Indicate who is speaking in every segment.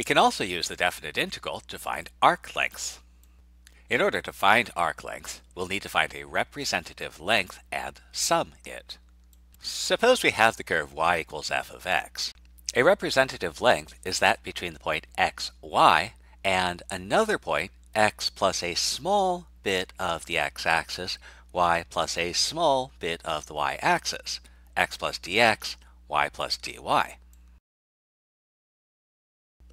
Speaker 1: We can also use the definite integral to find arc lengths. In order to find arc length, we'll need to find a representative length and sum it. Suppose we have the curve y equals f of x. A representative length is that between the point x, y and another point x plus a small bit of the x-axis, y plus a small bit of the y-axis, x plus dx, y plus dy.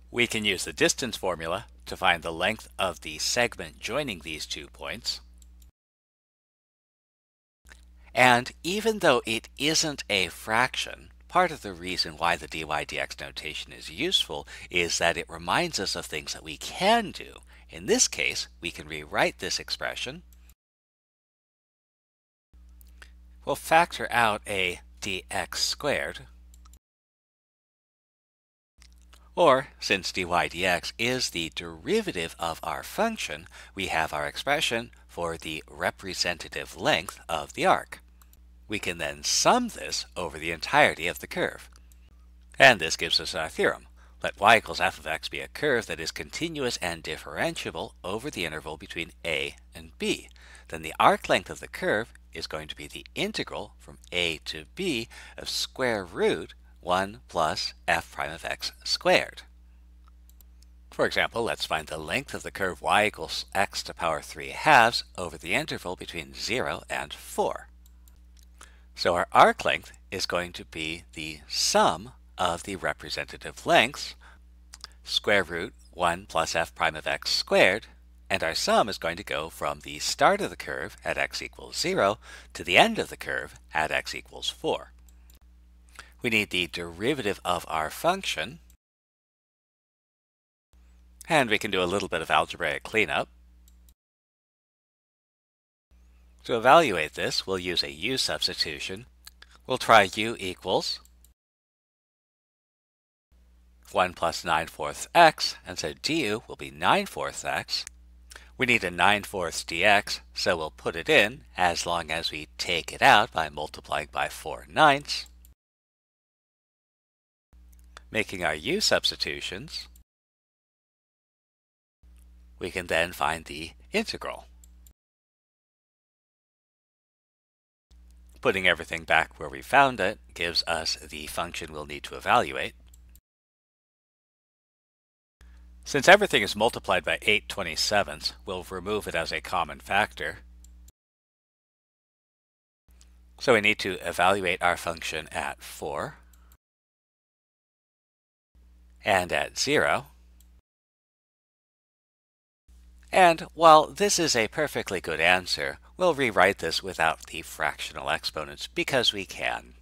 Speaker 1: We can use the distance formula to find the length of the segment joining these two points. And even though it isn't a fraction, part of the reason why the dy dx notation is useful is that it reminds us of things that we can do. In this case, we can rewrite this expression. We'll factor out a dx squared Or, since dy dx is the derivative of our function, we have our expression for the representative length of the arc. We can then sum this over the entirety of the curve. And this gives us our theorem. Let y equals f of x be a curve that is continuous and differentiable over the interval between a and b. Then the arc length of the curve is going to be the integral from a to b of square root 1 plus f prime of x squared. For example, let's find the length of the curve y equals x to power 3 halves over the interval between 0 and 4. So our arc length is going to be the sum of the representative lengths, square root 1 plus f prime of x squared, and our sum is going to go from the start of the curve at x equals 0 to the end of the curve at x equals 4 we need the derivative of our function. And we can do a little bit of algebraic cleanup. To evaluate this, we'll use a u substitution. We'll try u equals 1 plus 9 fourths x, and so du will be 9 fourths x. We need a 9 fourths dx, so we'll put it in as long as we take it out by multiplying by 4 ninths making our u substitutions, we can then find the integral. Putting everything back where we found it gives us the function we'll need to evaluate. Since everything is multiplied by 8 27ths, we'll remove it as a common factor. So we need to evaluate our function at 4 and at 0. And while this is a perfectly good answer, we'll rewrite this without the fractional exponents because we can.